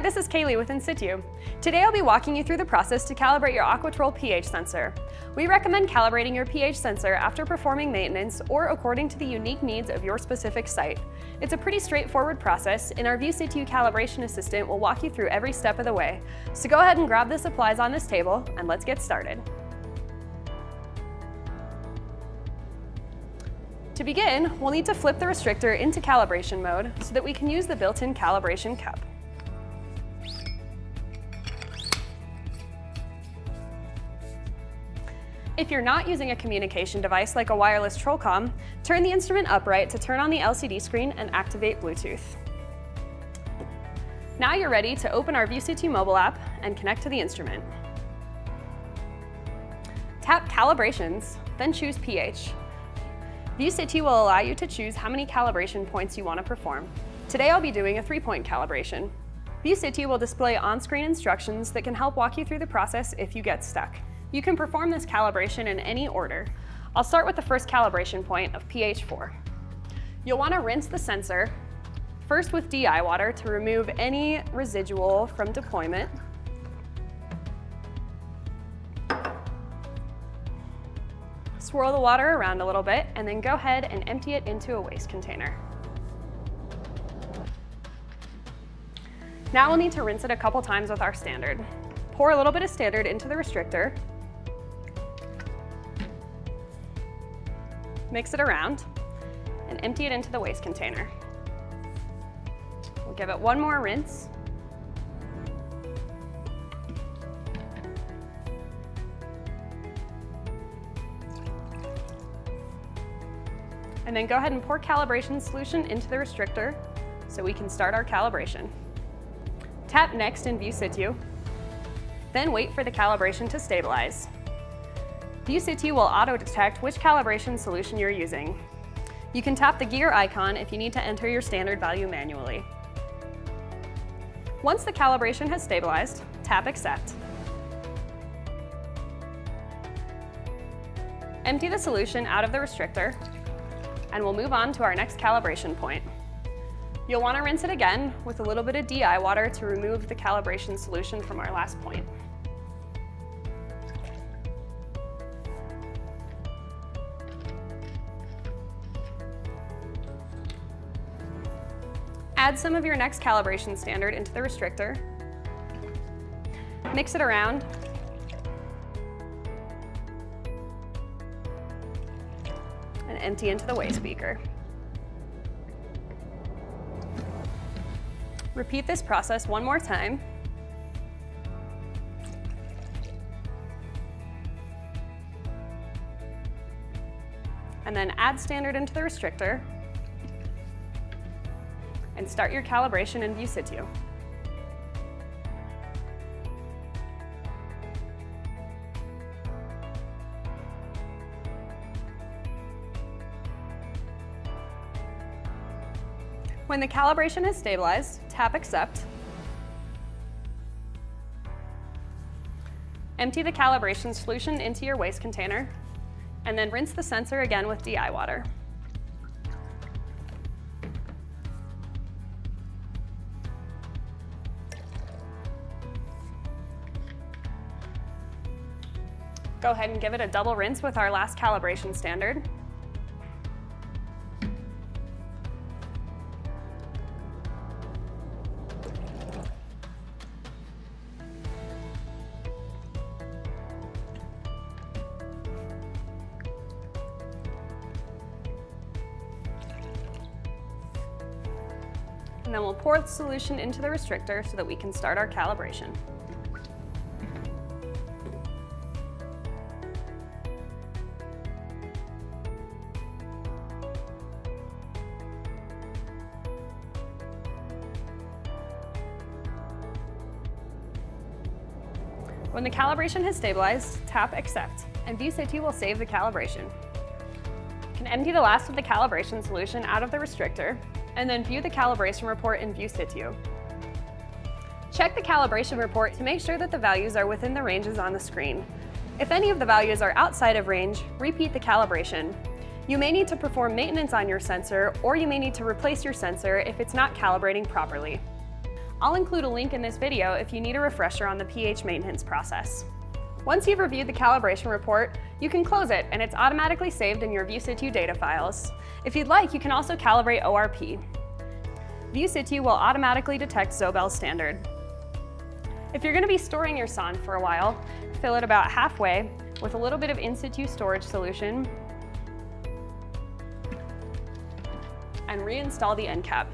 Hi, this is Kaylee with In-Situ. Today I'll be walking you through the process to calibrate your Aqua TROLL pH sensor. We recommend calibrating your pH sensor after performing maintenance or according to the unique needs of your specific site. It's a pretty straightforward process and our VuSitu calibration assistant will walk you through every step of the way. So go ahead and grab the supplies on this table and let's get started. To begin, we'll need to flip the restrictor into calibration mode so that we can use the built-in calibration cup. If you're not using a communication device like a wireless TROLL Com, turn the instrument upright to turn on the LCD screen and activate Bluetooth. Now you're ready to open our VuSitu mobile app and connect to the instrument. Tap Calibrations, then choose pH. VuSitu will allow you to choose how many calibration points you want to perform. Today I'll be doing a three-point calibration. VuSitu will display on-screen instructions that can help walk you through the process if you get stuck. You can perform this calibration in any order. I'll start with the first calibration point of pH 4. You'll want to rinse the sensor, first with DI water to remove any residual from deployment. Swirl the water around a little bit and then go ahead and empty it into a waste container. Now we'll need to rinse it a couple times with our standard. Pour a little bit of standard into the restrictor mix it around, and empty it into the waste container. We'll give it one more rinse. And then go ahead and pour calibration solution into the restrictor so we can start our calibration. Tap Next in VuSitu, then wait for the calibration to stabilize. VuSitu will auto-detect which calibration solution you're using. You can tap the gear icon if you need to enter your standard value manually. Once the calibration has stabilized, tap Accept. Empty the solution out of the restrictor, and we'll move on to our next calibration point. You'll want to rinse it again with a little bit of DI water to remove the calibration solution from our last point. Add some of your next calibration standard into the restrictor. Mix it around. And empty into the waste beaker. Repeat this process one more time. And then add standard into the restrictor and start your calibration in VuSitu. When the calibration is stabilized, tap Accept. Empty the calibration solution into your waste container, and then rinse the sensor again with DI water. Go ahead and give it a double rinse with our last calibration standard. And then we'll pour the solution into the restrictor so that we can start our calibration. When the calibration has stabilized, tap Accept, and VuSitu will save the calibration. You can empty the last of the calibration solution out of the restrictor, and then view the calibration report in VuSitu. Check the calibration report to make sure that the values are within the ranges on the screen. If any of the values are outside of range, repeat the calibration. You may need to perform maintenance on your sensor, or you may need to replace your sensor if it's not calibrating properly. I'll include a link in this video if you need a refresher on the pH maintenance process. Once you've reviewed the calibration report, you can close it and it's automatically saved in your VuSitu data files. If you'd like, you can also calibrate ORP. VuSitu will automatically detect ZoBell standard. If you're going to be storing your sonde for a while, fill it about halfway with a little bit of In-Situ storage solution and reinstall the end cap.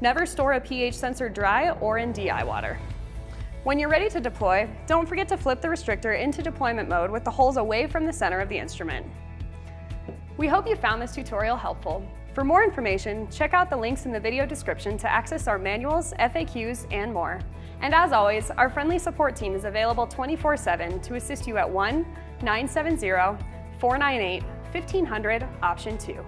Never store a pH sensor dry or in DI water. When you're ready to deploy, don't forget to flip the restrictor into deployment mode with the holes away from the center of the instrument. We hope you found this tutorial helpful. For more information, check out the links in the video description to access our manuals, FAQs, and more. And as always, our friendly support team is available 24-7 to assist you at 1-970-498-1500, option 2.